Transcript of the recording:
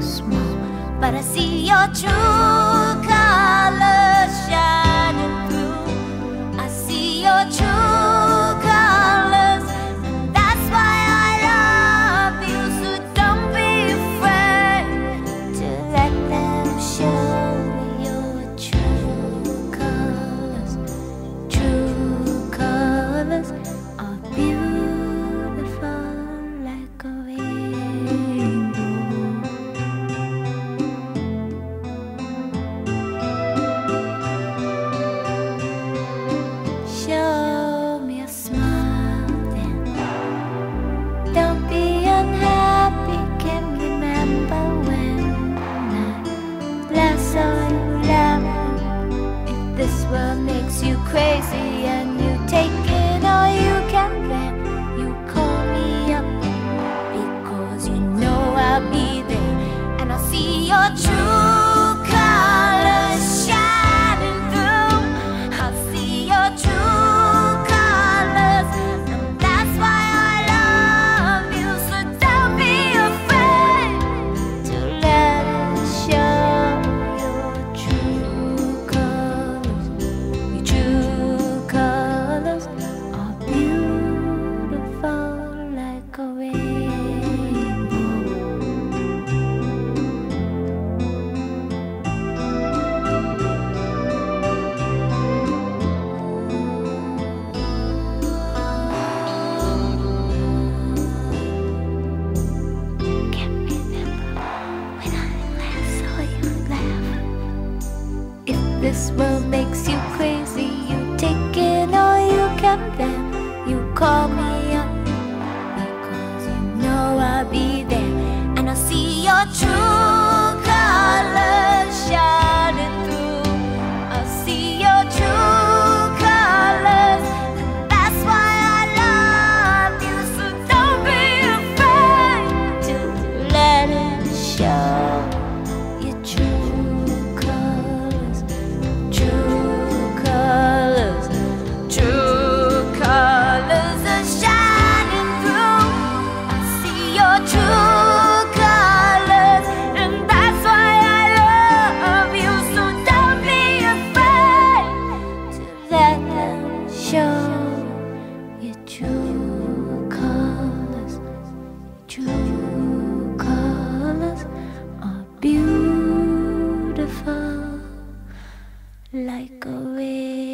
small, but I see your true colors shining through. I see your true. This world makes you crazy. You take in all you can, then you call me. like a wave.